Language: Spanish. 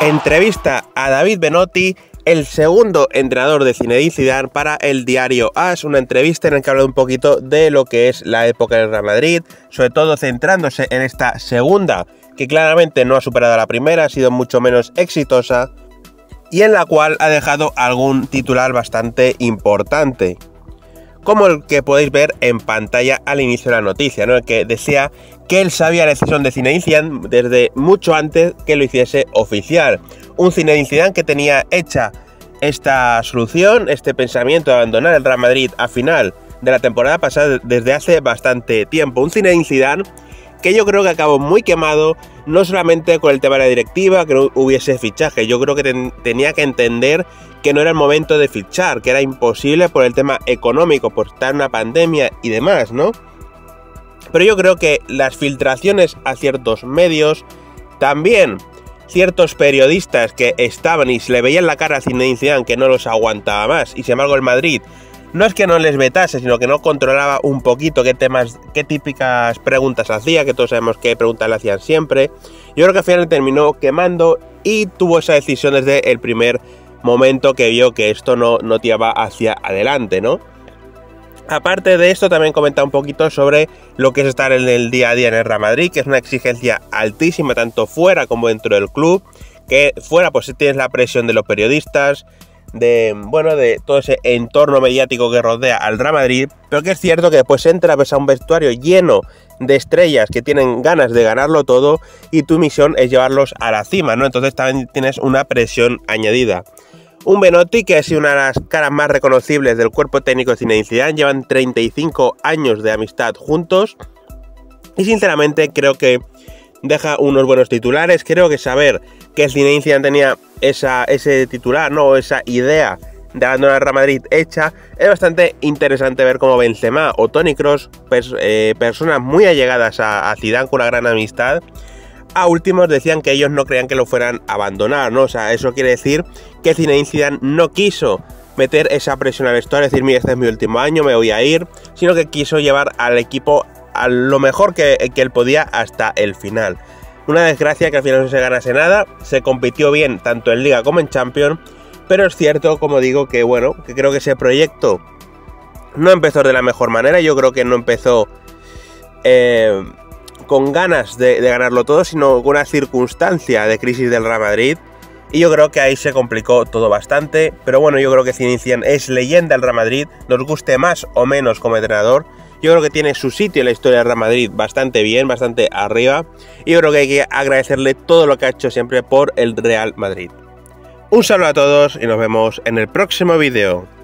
Entrevista a David Benotti, el segundo entrenador de Zinedine Zidane para el diario AS, una entrevista en la que habla un poquito de lo que es la época del Real Madrid, sobre todo centrándose en esta segunda, que claramente no ha superado a la primera, ha sido mucho menos exitosa, y en la cual ha dejado algún titular bastante importante como el que podéis ver en pantalla al inicio de la noticia, ¿no? el que decía que él sabía la decisión de Zinedine Zidane desde mucho antes que lo hiciese oficial. Un Zinedine Zidane que tenía hecha esta solución, este pensamiento de abandonar el Real Madrid a final de la temporada pasada desde hace bastante tiempo. Un Zinedine Zidane que yo creo que acabó muy quemado, no solamente con el tema de la directiva, que no hubiese fichaje, yo creo que tenía que entender que no era el momento de fichar, que era imposible por el tema económico, por estar en una pandemia y demás, ¿no? Pero yo creo que las filtraciones a ciertos medios, también ciertos periodistas que estaban y se le veían la cara a Zinedine que no los aguantaba más, y sin embargo el Madrid no es que no les vetase, sino que no controlaba un poquito qué temas, qué típicas preguntas hacía, que todos sabemos qué preguntas le hacían siempre. Yo creo que al final terminó quemando y tuvo esa decisión desde el primer momento que vio que esto no, no hacia adelante, ¿no? Aparte de esto, también comenta un poquito sobre lo que es estar en el día a día en el Real Madrid, que es una exigencia altísima, tanto fuera como dentro del club. Que fuera, pues tienes la presión de los periodistas, de, bueno, de todo ese entorno mediático que rodea al Real Madrid, pero que es cierto que después entra a un vestuario lleno de estrellas que tienen ganas de ganarlo todo y tu misión es llevarlos a la cima, ¿no? Entonces también tienes una presión añadida. Un Benotti que ha sido una de las caras más reconocibles del cuerpo técnico de Zinedine Zidane, llevan 35 años de amistad juntos y sinceramente creo que deja unos buenos titulares, creo que saber que Zinedine Zidane tenía esa, ese titular, ¿no? esa idea de abandonar Real Madrid hecha, es bastante interesante ver cómo Benzema o Tony Cross, eh, personas muy allegadas a, a, Zidane con una gran amistad, a últimos decían que ellos no creían que lo fueran a abandonar, ¿no? O sea, eso quiere decir que Zinedine Zidane no quiso meter esa presión al vestuario, decir, mira, este es mi último año, me voy a ir, sino que quiso llevar al equipo a lo mejor que, que él podía hasta el final. Una desgracia que al final no se ganase nada, se compitió bien tanto en Liga como en Champions, pero es cierto, como digo, que bueno, que creo que ese proyecto no empezó de la mejor manera, yo creo que no empezó eh, con ganas de, ganarlo todo, sino con una circunstancia de crisis del Real Madrid. Y yo creo que ahí se complicó todo bastante. Pero bueno, yo creo que Zinedine es leyenda del Real Madrid. Nos guste más o menos como entrenador. Yo creo que tiene su sitio en la historia del Real Madrid bastante bien, bastante arriba. Y yo creo que hay que agradecerle todo lo que ha hecho siempre por el Real Madrid. Un saludo a todos y nos vemos en el próximo vídeo.